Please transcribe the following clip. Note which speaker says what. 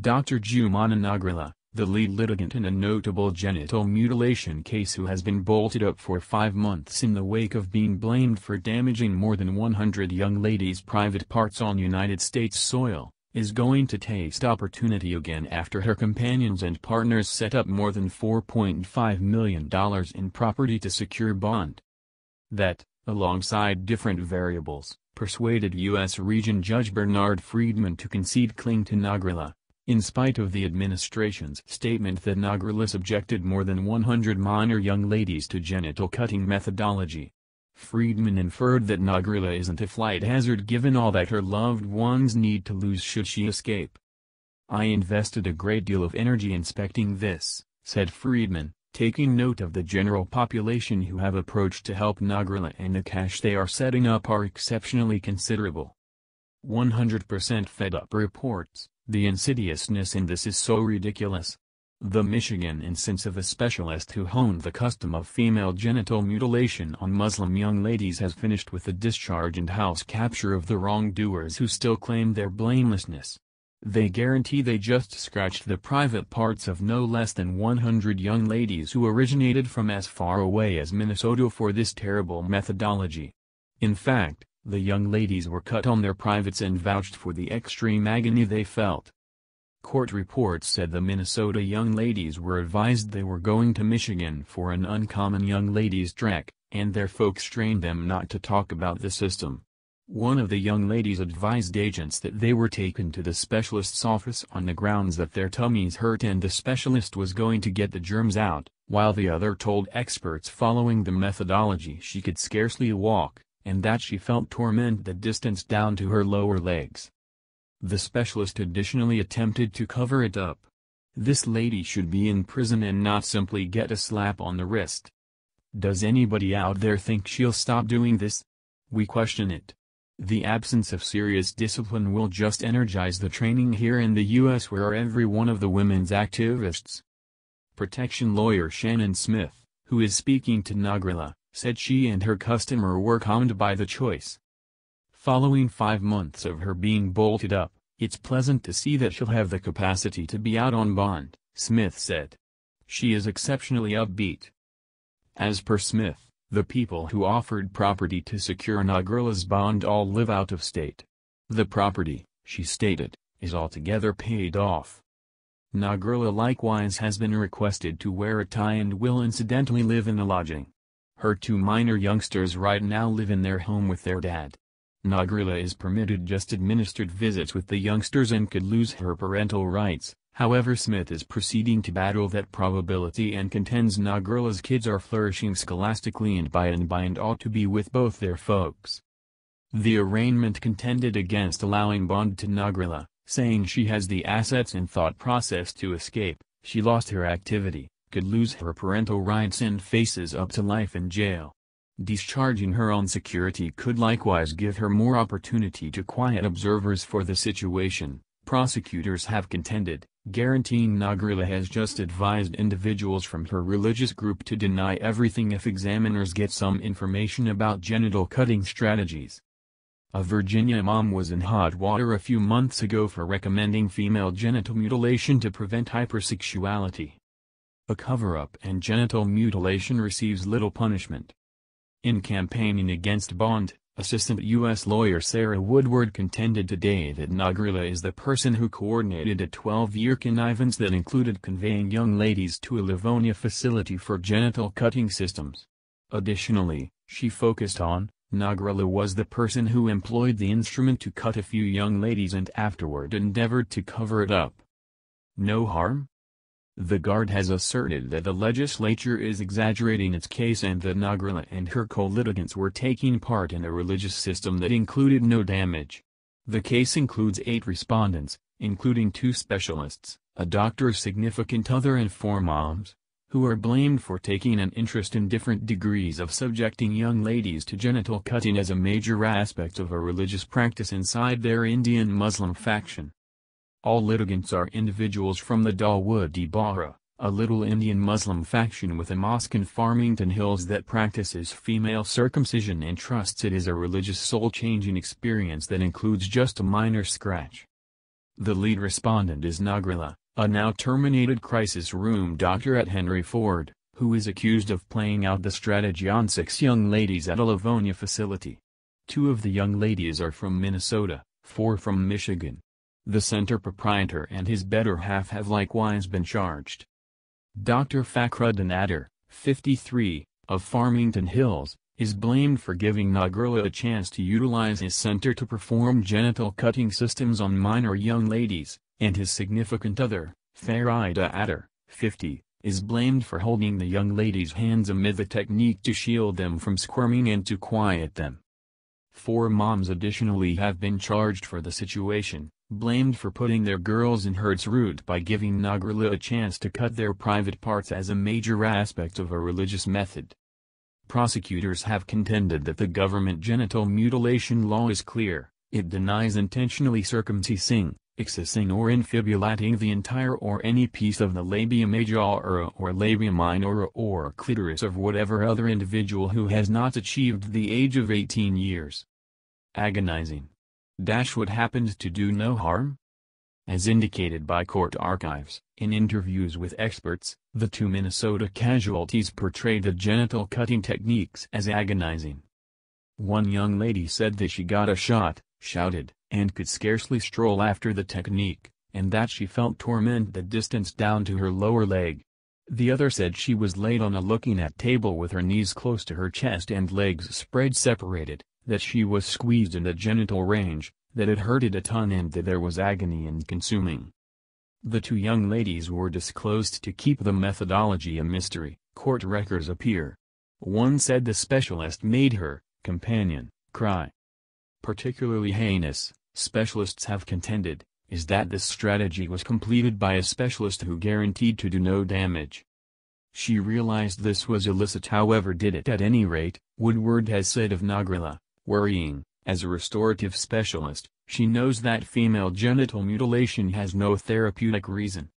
Speaker 1: Dr. Jumana Nagarwala, the lead litigant in a notable genital mutilation case who has been bolted up for five months in the wake of being blamed for damaging more than 100 young ladies' private parts on United States soil, is going to taste opportunity again after her companions and partners set up more than $4.5 million in property to secure bond. That, alongside different variables, persuaded U.S. Region Judge Bernard Friedman to concede cling to Nagarwala, in spite of the administration's statement that Nagarwala subjected more than 100 minor young ladies to genital cutting methodology. Friedman inferred that Nagarwala isn't a flight hazard given all that her loved ones need to lose should she escape. I invested a great deal of energy inspecting this, said Friedman, taking note of the general population who have approached to help Nagarwala and the cash they are setting up are exceptionally considerable. 100% fed up reports, the insidiousness in this is so ridiculous. The Michigan instance of a specialist who honed the custom of female genital mutilation on Muslim young ladies has finished with the discharge and house capture of the wrongdoers who still claim their blamelessness. They guarantee they just scratched the private parts of no less than 100 young ladies who originated from as far away as Minnesota for this terrible methodology. In fact, the young ladies were cut on their privates and vouched for the extreme agony they felt. Court reports said the Minnesota young ladies were advised they were going to Michigan for an uncommon young ladies trek, and their folks trained them not to talk about the system. One of the young ladies advised agents that they were taken to the specialist's office on the grounds that their tummies hurt and the specialist was going to get the germs out, while the other told experts following the methodology she could scarcely walk, and that she felt torment that distanced down to her lower legs. The specialist additionally attempted to cover it up. This lady should be in prison and not simply get a slap on the wrist. Does anybody out there think she'll stop doing this? We question it. The absence of serious discipline will just energize the training here in the U.S. where every one of the women's activists. Protection lawyer Shannon Smith, who is speaking to Nagarwala, said she and her customer were calmed by the choice. Following five months of her being bolted up, it's pleasant to see that she'll have the capacity to be out on bond, Smith said. She is exceptionally upbeat. As per Smith, the people who offered property to secure Nagarwala's bond all live out of state. The property, she stated, is altogether paid off. Nagarwala likewise has been requested to wear a tie and will incidentally live in a lodging. Her two minor youngsters right now live in their home with their dad. Nagarwala is permitted just administered visits with the youngsters and could lose her parental rights, however Smith is proceeding to battle that probability and contends Nagarwala's kids are flourishing scholastically and by and by and ought to be with both their folks. The arraignment contended against allowing bond to Nagarwala, saying she has the assets and thought process to escape, she lost her activity, could lose her parental rights and faces up to life in jail. Discharging her on security could likewise give her more opportunity to quiet observers for the situation, prosecutors have contended, guaranteeing Nagarwala has just advised individuals from her religious group to deny everything if examiners get some information about genital cutting strategies. A Virginia mom was in hot water a few months ago for recommending female genital mutilation to prevent hypersexuality. A cover-up and genital mutilation receives little punishment. In campaigning against Bond, Assistant U.S. lawyer Sarah Woodward contended today that Nagarwala is the person who coordinated a 12-year connivance that included conveying young ladies to a Livonia facility for genital cutting systems. Additionally, she focused on, Nagarwala was the person who employed the instrument to cut a few young ladies and afterward endeavored to cover it up. No harm? The Guard has asserted that the legislature is exaggerating its case and that Nagarwala and her co-litigants were taking part in a religious system that included no damage. The case includes eight respondents, including two specialists, a doctor's significant other and four moms, who are blamed for taking an interest in different degrees of subjecting young ladies to genital cutting as a major aspect of a religious practice inside their Indian Muslim faction. All litigants are individuals from the Dawoodi Bohra, a little Indian Muslim faction with a mosque in Farmington Hills that practices female circumcision and trusts it is a religious soul-changing experience that includes just a minor scratch. The lead respondent is Nagarwala, a now terminated crisis room doctor at Henry Ford, who is accused of playing out the strategy on six young ladies at a Livonia facility. Two of the young ladies are from Minnesota, four from Michigan. The center proprietor and his better half have likewise been charged. Dr. Fakhruddin Attar, 53, of Farmington Hills, is blamed for giving Nagarwala a chance to utilize his center to perform genital cutting systems on minor young ladies, and his significant other, Farida Attar, 50, is blamed for holding the young ladies' hands amid the technique to shield them from squirming and to quiet them. Four moms additionally have been charged for the situation, blamed for putting their girls in Hertz route by giving Nagarwala a chance to cut their private parts as a major aspect of a religious method. Prosecutors have contended that the government genital mutilation law is clear, it denies intentionally circumcising, excising or infibulating the entire or any piece of the labia majora or labia minora or clitoris of whatever other individual who has not achieved the age of 18 years. Agonizing. Dash what happened to do no harm? As indicated by court archives, in interviews with experts, the two Minnesota casualties portrayed the genital cutting techniques as agonizing. One young lady said that she got a shot, shouted, and could scarcely stroll after the technique, and that she felt torment that distanced down to her lower leg. The other said she was laid on a looking-at table with her knees close to her chest and legs spread separated, that she was squeezed in the genital range, that it hurted a ton and that there was agony and consuming. The two young ladies were disclosed to keep the methodology a mystery, court records appear. One said the specialist made her, companion, cry. Particularly heinous, specialists have contended, is that this strategy was completed by a specialist who guaranteed to do no damage. She realized this was illicit however did it at any rate, Woodward has said of Nagarwala, worrying, as a restorative specialist, she knows that female genital mutilation has no therapeutic reason.